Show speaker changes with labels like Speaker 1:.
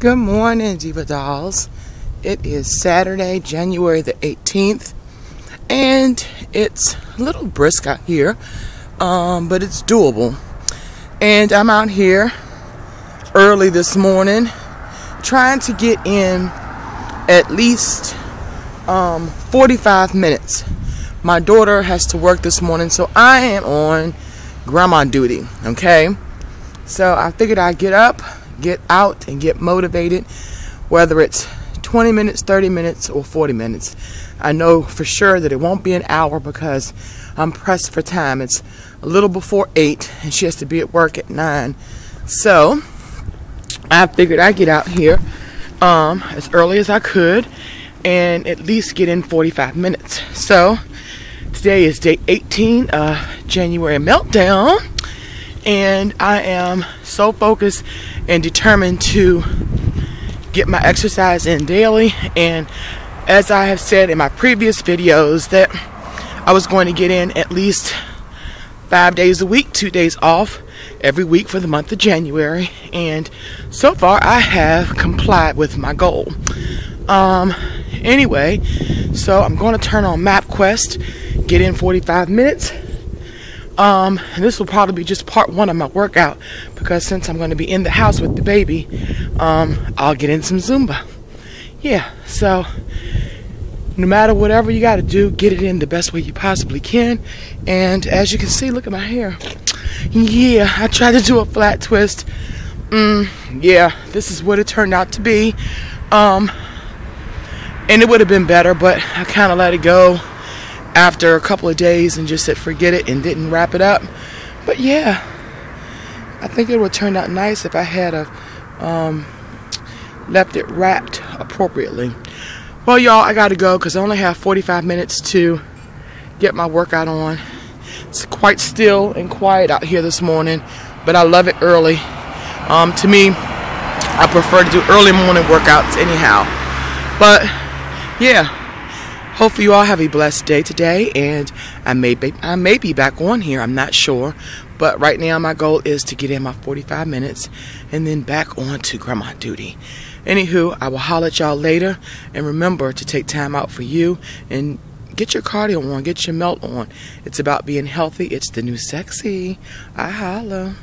Speaker 1: Good morning, Diva Dolls. It is Saturday, January the 18th, and it's a little brisk out here, um, but it's doable. And I'm out here early this morning trying to get in at least um, 45 minutes. My daughter has to work this morning, so I am on grandma duty, okay? So I figured I'd get up get out and get motivated, whether it's 20 minutes, 30 minutes, or 40 minutes. I know for sure that it won't be an hour because I'm pressed for time. It's a little before 8 and she has to be at work at 9. So I figured I'd get out here um, as early as I could and at least get in 45 minutes. So today is day 18 of January Meltdown and I am so focused and determined to get my exercise in daily. And as I have said in my previous videos, that I was going to get in at least five days a week, two days off every week for the month of January. And so far, I have complied with my goal. Um, anyway, so I'm going to turn on MapQuest, get in 45 minutes um, and this will probably be just part one of my workout because since I'm going to be in the house with the baby, um, I'll get in some Zumba. Yeah, so no matter whatever you got to do, get it in the best way you possibly can. And as you can see, look at my hair. Yeah, I tried to do a flat twist. Mm, yeah, this is what it turned out to be. Um, and it would have been better, but I kind of let it go after a couple of days and just said forget it and didn't wrap it up. But yeah, I think it would turn out nice if I had a um, left it wrapped appropriately. Well, y'all, I gotta go because I only have 45 minutes to get my workout on. It's quite still and quiet out here this morning, but I love it early. Um, to me, I prefer to do early morning workouts anyhow. But yeah, Hopefully you all have a blessed day today, and I may be, I may be back on here. I'm not sure, but right now my goal is to get in my 45 minutes and then back on to grandma duty. Anywho, I will holler at y'all later, and remember to take time out for you and get your cardio on, get your melt on. It's about being healthy. It's the new sexy. I holla.